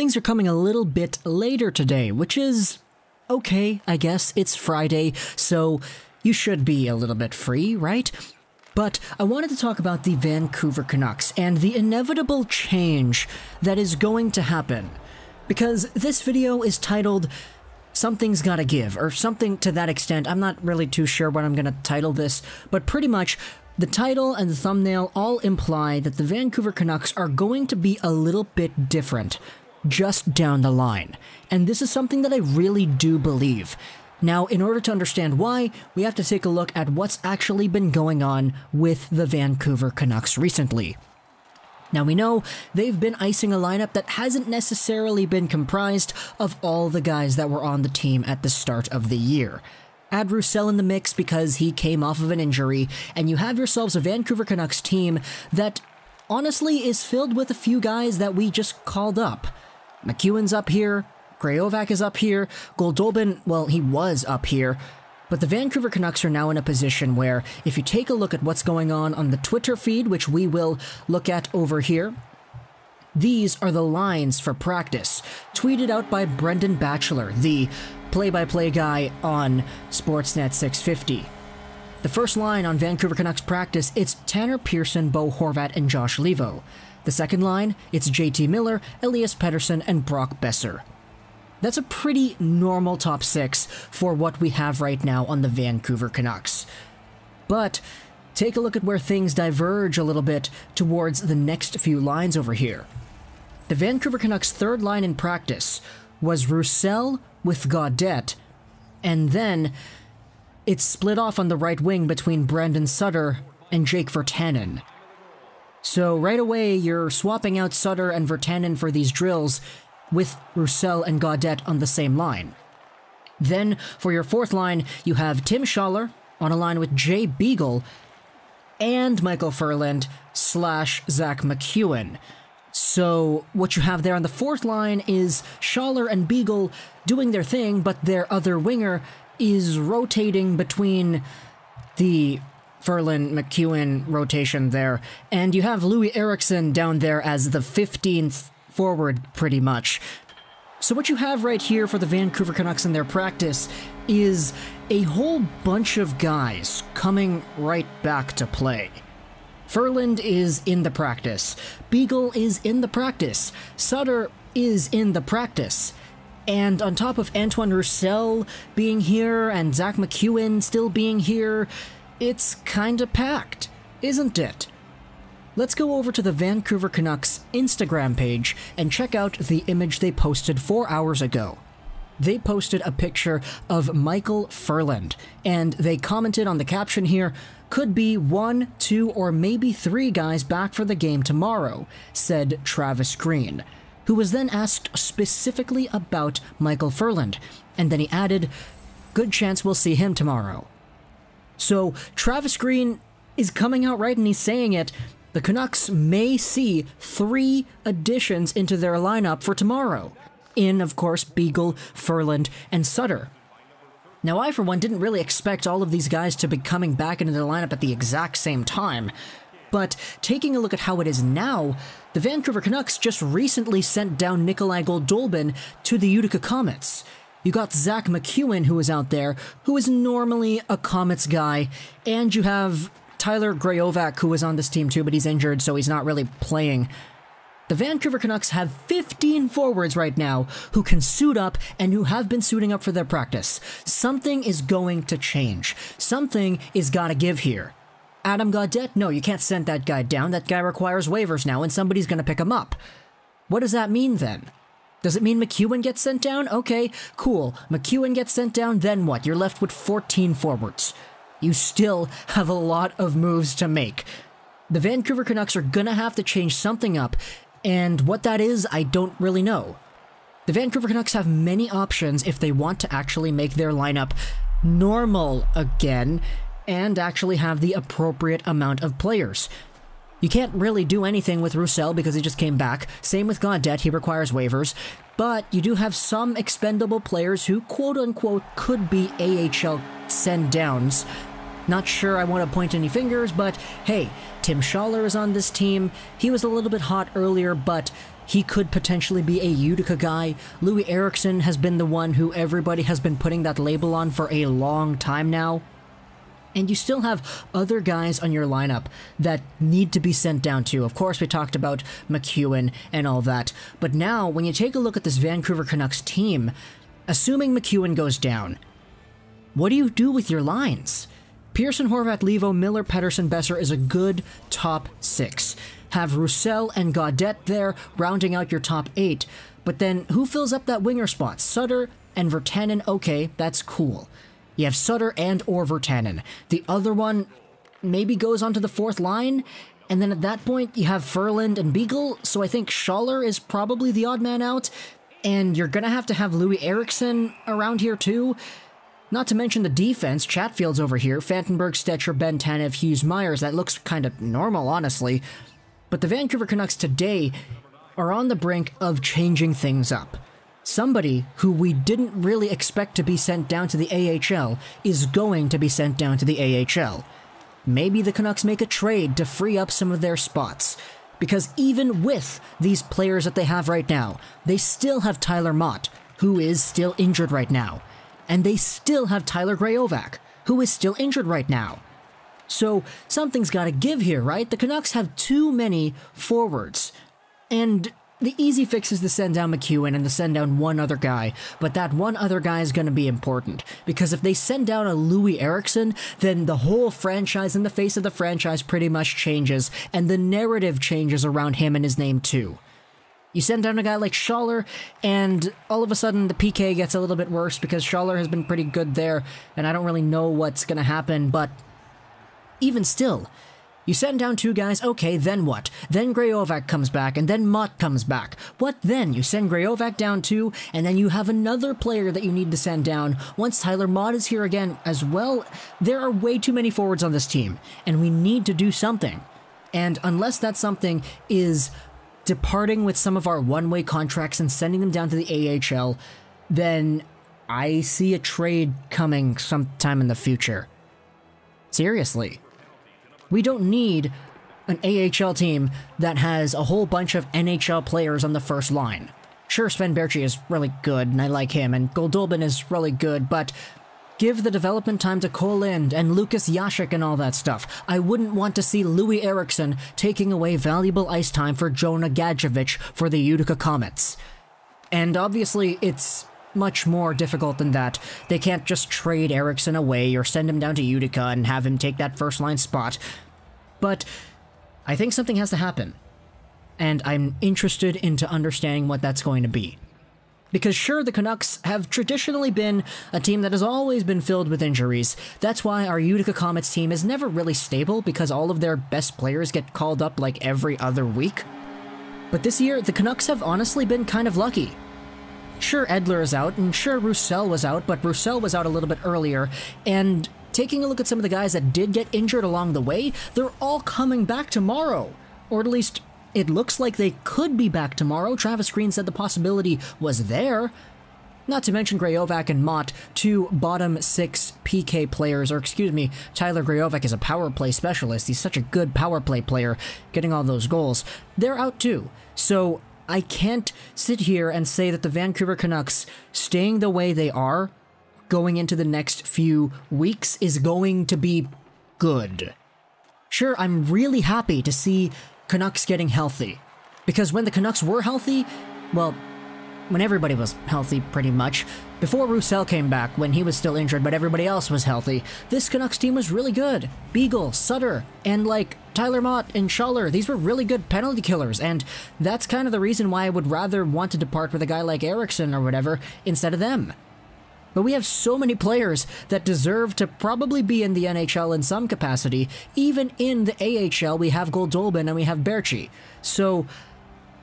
things are coming a little bit later today, which is okay, I guess. It's Friday, so you should be a little bit free, right? But I wanted to talk about the Vancouver Canucks and the inevitable change that is going to happen. Because this video is titled Something's Gotta Give, or something to that extent. I'm not really too sure what I'm gonna title this, but pretty much the title and the thumbnail all imply that the Vancouver Canucks are going to be a little bit different just down the line. And this is something that I really do believe. Now, in order to understand why, we have to take a look at what's actually been going on with the Vancouver Canucks recently. Now, we know they've been icing a lineup that hasn't necessarily been comprised of all the guys that were on the team at the start of the year. Add Roussel in the mix because he came off of an injury, and you have yourselves a Vancouver Canucks team that honestly is filled with a few guys that we just called up. MacEwen's up here, Graovac is up here, Goldobin, well, he was up here, but the Vancouver Canucks are now in a position where, if you take a look at what's going on on the Twitter feed, which we will look at over here, these are the lines for practice, tweeted out by Brendan Batchelor, the play by play guy on Sportsnet 650. The first line on Vancouver Canucks practice, it's Tanner Pearson, Bo Horvat, and Josh Leivo. The second line, it's JT Miller, Elias Pettersson, and Brock Boeser. That's a pretty normal top six for what we have right now on the Vancouver Canucks. But take a look at where things diverge a little bit towards the next few lines over here. The Vancouver Canucks' third line in practice was Roussel with Gaudette, and then it's split off on the right wing between Brandon Sutter and Jake Virtanen. So right away, you're swapping out Sutter and Virtanen for these drills with Roussel and Gaudette on the same line. Then, for your fourth line, you have Tim Schaller on a line with Jay Beagle and Michael Ferland slash Zach MacEwen. So, what you have there on the fourth line is Schaller and Beagle doing their thing, but their other winger is rotating between the Ferland MacEwen rotation there, and you have Loui Eriksson down there as the 15th forward, pretty much. So, what you have right here for the Vancouver Canucks in their practice is a whole bunch of guys coming right back to play. Ferland is in the practice, Beagle is in the practice, Sutter is in the practice. And on top of Antoine Roussel being here and Zach MacEwen still being here, it's kinda packed, isn't it? Let's go over to the Vancouver Canucks Instagram page and check out the image they posted four hours ago. They posted a picture of Michael Ferland, and they commented on the caption here could be one, two, or maybe three guys back for the game tomorrow, said Travis Green, who was then asked specifically about Michael Ferland, and then he added, Good chance we'll see him tomorrow. So Travis Green is coming out right and he's saying it the Canucks may see three additions into their lineup for tomorrow. In, of course, Beagle, Ferland, and Sutter. Now, I, for one, didn't really expect all of these guys to be coming back into their lineup at the exact same time. But taking a look at how it is now, the Vancouver Canucks just recently sent down Nikolai Goldobin to the Utica Comets. You got Zach MacEwen, who is out there, who is normally a Comets guy, and you have Tyler Graovac, who was on this team too, but he's injured, so he's not really playing. The Vancouver Canucks have 15 forwards right now who can suit up and who have been suiting up for their practice. Something is going to change. Something is gotta give here. Adam Gaudette? No, you can't send that guy down. That guy requires waivers now, and somebody's gonna pick him up. What does that mean then? Does it mean MacEwen gets sent down? Okay, cool. MacEwen gets sent down, then what? You're left with 14 forwards you still have a lot of moves to make. The Vancouver Canucks are gonna have to change something up, and what that is, I don't really know. The Vancouver Canucks have many options if they want to actually make their lineup normal again and actually have the appropriate amount of players. You can't really do anything with Roussel because he just came back. Same with Gaudette, he requires waivers. But you do have some expendable players who, quote unquote, could be AHL send downs not sure I want to point any fingers, but hey, Tim Schaller is on this team. He was a little bit hot earlier, but he could potentially be a Utica guy. Loui Eriksson has been the one who everybody has been putting that label on for a long time now. And you still have other guys on your lineup that need to be sent down too. Of course, we talked about MacEwen and all that. But now, when you take a look at this Vancouver Canucks team, assuming MacEwen goes down, what do you do with your lines? Pearson, Horvat, Leivo, Miller, Pettersson, Boeser is a good top six. Have Roussel and Gaudette there, rounding out your top eight. But then, who fills up that winger spot? Sutter and Virtanen, okay, that's cool. You have Sutter and or Virtanen. The other one maybe goes onto the fourth line, and then at that point you have Ferland and Beagle, so I think Schaller is probably the odd man out, and you're gonna have to have Loui Eriksson around here too. Not to mention the defense, Chatfield's over here, Fantenberg, Stecher, Ben Tanev, Hughes, Myers, that looks kind of normal, honestly. But the Vancouver Canucks today are on the brink of changing things up. Somebody who we didn't really expect to be sent down to the AHL is going to be sent down to the AHL. Maybe the Canucks make a trade to free up some of their spots. Because even with these players that they have right now, they still have Tyler Motte, who is still injured right now and they still have Tyler Graovac, who is still injured right now. So something's got to give here, right? The Canucks have too many forwards. And the easy fix is to send down MacEwen and to send down one other guy, but that one other guy is going to be important. Because if they send down a Loui Eriksson, then the whole franchise and the face of the franchise pretty much changes, and the narrative changes around him and his name too. You send down a guy like Schaller, and all of a sudden the PK gets a little bit worse because Schaller has been pretty good there, and I don't really know what's going to happen, but even still, you send down two guys, okay, then what? Then Graovac comes back, and then Motte comes back. What then? You send Graovac down too, and then you have another player that you need to send down. Once Tyler Motte is here again as well, there are way too many forwards on this team, and we need to do something. And unless that something is departing with some of our one way contracts and sending them down to the AHL, then I see a trade coming sometime in the future. Seriously. We don't need an AHL team that has a whole bunch of NHL players on the first line. Sure, Sven Baertschi is really good, and I like him, and Goldobin is really good, but Give the development time to Kole Lind and Lukas Jasek and all that stuff. I wouldn't want to see Loui Eriksson taking away valuable ice time for Jonah Gadjovich for the Utica Comets. And obviously, it's much more difficult than that. They can't just trade Eriksson away or send him down to Utica and have him take that first line spot. But I think something has to happen. And I'm interested into understanding what that's going to be. Because sure, the Canucks have traditionally been a team that has always been filled with injuries. That's why our Utica Comets team is never really stable because all of their best players get called up like every other week. But this year, the Canucks have honestly been kind of lucky. Sure, Edler is out, and sure, Roussel was out, but Roussel was out a little bit earlier, and taking a look at some of the guys that did get injured along the way, they're all coming back tomorrow. Or at least it looks like they could be back tomorrow. Travis Green said the possibility was there. Not to mention Graovac and Motte, two bottom six PK players, or excuse me, Tyler Graovac is a power play specialist. He's such a good power play player, getting all those goals. They're out too. So I can't sit here and say that the Vancouver Canucks staying the way they are going into the next few weeks is going to be good. Sure, I'm really happy to see Canucks getting healthy. Because when the Canucks were healthy, well, when everybody was healthy pretty much, before Roussel came back when he was still injured but everybody else was healthy, this Canucks team was really good. Beagle, Sutter, and like Tyler Motte and Schaller, these were really good penalty killers, and that's kind of the reason why I would rather want to depart with a guy like Eriksson or whatever instead of them. But we have so many players that deserve to probably be in the NHL in some capacity. Even in the AHL, we have Goldobin and we have Baertschi. So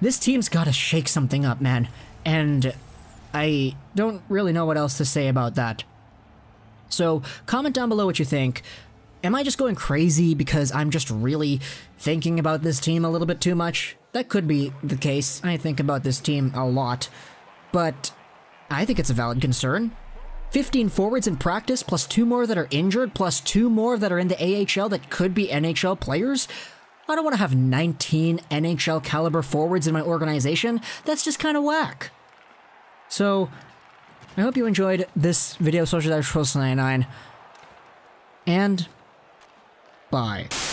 this team's got to shake something up, man. And I don't really know what else to say about that. So comment down below what you think. Am I just going crazy because I'm just really thinking about this team a little bit too much? That could be the case. I think about this team a lot. But I think it's a valid concern. 15 forwards in practice, plus two more that are injured, plus two more that are in the AHL that could be NHL players. I don't want to have 19 NHL caliber forwards in my organization. That's just kind of whack. So, I hope you enjoyed this video, Social Dive 99, and bye.